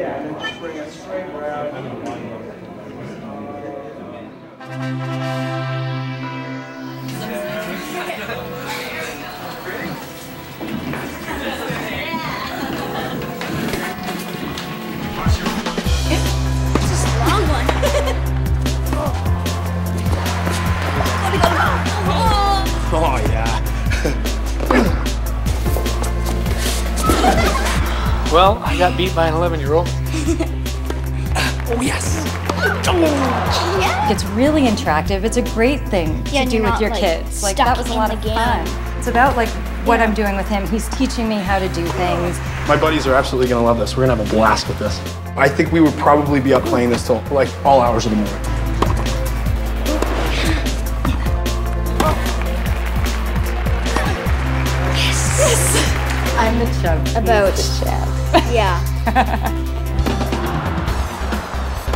Yeah, and then just bring it straight around. Well, I got beat by an 11 year old. oh, yes. It's really interactive. It's a great thing Yeah, to do with your like, kids. Like that was a lot of game. fun. It's about like what I'm doing with him. He's teaching me how to do things. My buddies are absolutely gonna love this. We're gonna have a blast with this. I think we would probably be up playing this till like all hours of the morning. Yes. I'm the chub. About yeah.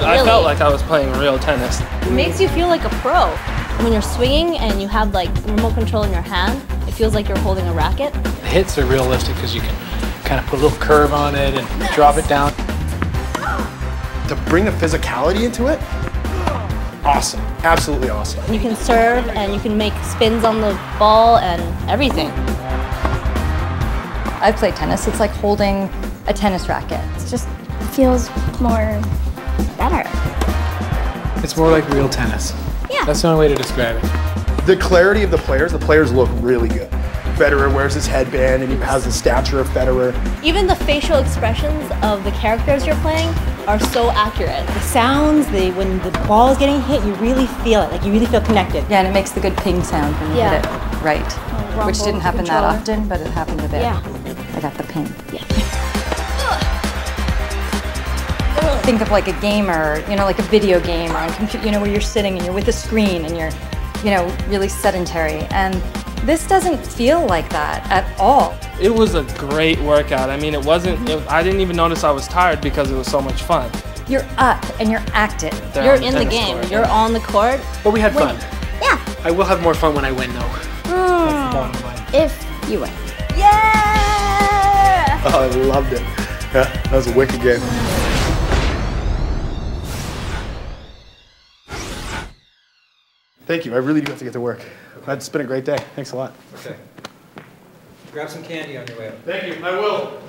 I felt like I was playing real tennis. It makes you feel like a pro. When you're swinging and you have like remote control in your hand, it feels like you're holding a racket. The hits are realistic because you can kind of put a little curve on it and drop it down. To bring the physicality into it, awesome. Absolutely awesome. You can serve and you can make spins on the ball and everything. I play tennis. It's like holding a tennis racket. It just feels more better. It's more like real tennis. Yeah. That's the only way to describe it. The clarity of the players, the players look really good. Federer wears his headband and he has the stature of Federer. Even the facial expressions of the characters you're playing are so accurate. The sounds, the when the ball is getting hit, you really feel it. Like you really feel connected. Yeah, and it makes the good ping sound when you Yeah. hit it right. rumble Which didn't with the happen that often, but it happened a bit. Yeah. I got the ping. Yeah. Think of like a gamer, you know, like a video game or on computer, you know, where you're sitting and you're with a screen and you're, you know, really sedentary. And this doesn't feel like that at all. It was a great workout. I mean, it wasn't, mm-hmm. it, I didn't even notice I was tired because it was so much fun. You're up and you're active. There You're on in the game. court. You're on the court. But we had fun. Yeah. I will have more fun when I win, though. That's the. If you win. Yeah! Oh, I loved it. Yeah, that was a wicked game. Thank you. I really do have to get to work. It's been a great day. Thanks a lot. Okay. Grab some candy on your way out. Thank you. I will.